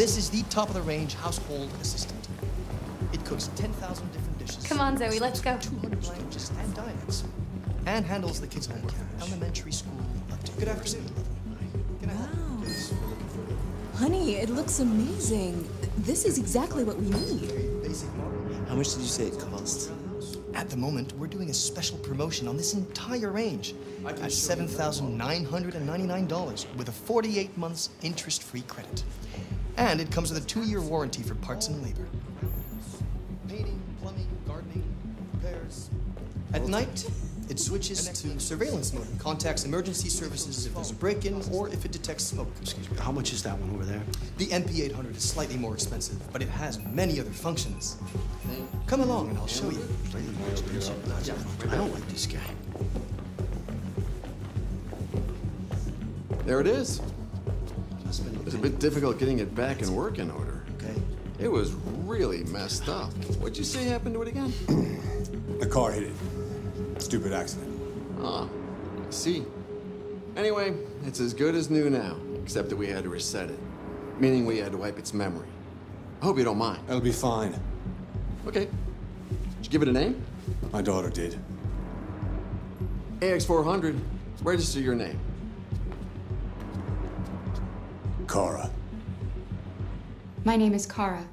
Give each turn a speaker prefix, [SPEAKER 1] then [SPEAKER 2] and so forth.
[SPEAKER 1] This is the top of the range household assistant. It cooks 10,000 different dishes.
[SPEAKER 2] Come on, Zoe, let's go.
[SPEAKER 1] 200 languages and dialects. And handles the kids' homework. Elementary school up to Good afternoon. Can I?
[SPEAKER 3] Honey, it looks amazing. This is exactly what we need.
[SPEAKER 4] How much did you say it cost?
[SPEAKER 1] At the moment, we're doing a special promotion on this entire range at $7,999 with a 48 months interest-free credit. And it comes with a two-year warranty for parts and labor. Painting, plumbing, gardening, repairs. At night, it switches to surveillance mode. and Contacts emergency services if there's a break-in or if it detects smoke.
[SPEAKER 4] Excuse me, how much is that one over there?
[SPEAKER 1] The MP800 is slightly more expensive, but it has many other functions. Come along and I'll show you.
[SPEAKER 4] Slightly more expensive. I don't like this guy.
[SPEAKER 5] There it is. It was a bit difficult getting it back in working order.
[SPEAKER 1] Okay.
[SPEAKER 5] It was really messed up. What'd you say happened to it again?
[SPEAKER 6] The car hit it. Stupid accident.
[SPEAKER 5] Ah, I see. Anyway, it's as good as new now, except that we had to reset it. Meaning we had to wipe its memory. I hope you don't mind.
[SPEAKER 6] That'll be fine.
[SPEAKER 5] Okay. Did you give it a name?
[SPEAKER 6] My daughter did.
[SPEAKER 5] AX400. Register your name.
[SPEAKER 6] Kara.
[SPEAKER 2] My name is Kara.